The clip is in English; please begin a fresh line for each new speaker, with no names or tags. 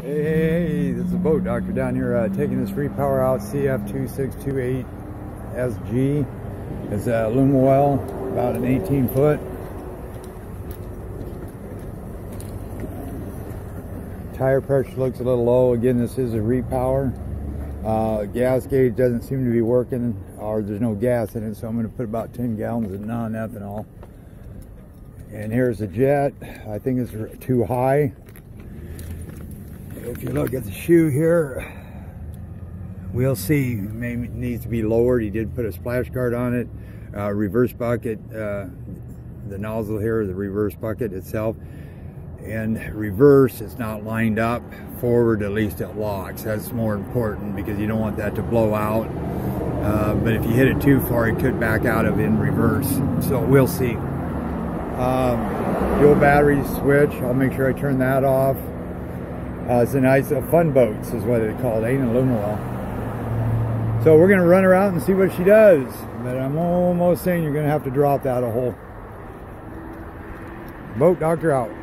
Hey, hey, hey, this is boat doctor down here uh, taking this repower out CF2628SG. It's a uh, Lumoil, about an 18 foot. Tire pressure looks a little low. Again, this is a repower. Uh, gas gauge doesn't seem to be working, or there's no gas in it, so I'm going to put about 10 gallons of non-ethanol. And here's the jet. I think it's too high if you look at the shoe here, we'll see maybe needs to be lowered. He did put a splash guard on it, uh, reverse bucket, uh, the nozzle here, the reverse bucket itself. And reverse, it's not lined up. Forward, at least it locks. That's more important because you don't want that to blow out. Uh, but if you hit it too far, it could back out of in reverse. So we'll see. Um, dual battery switch, I'll make sure I turn that off. Uh, it's a nice uh, fun boats is what it's called, ain't Lumoil. So we're gonna run her out and see what she does. But I'm almost saying you're gonna have to drop that a hole. Boat doctor out.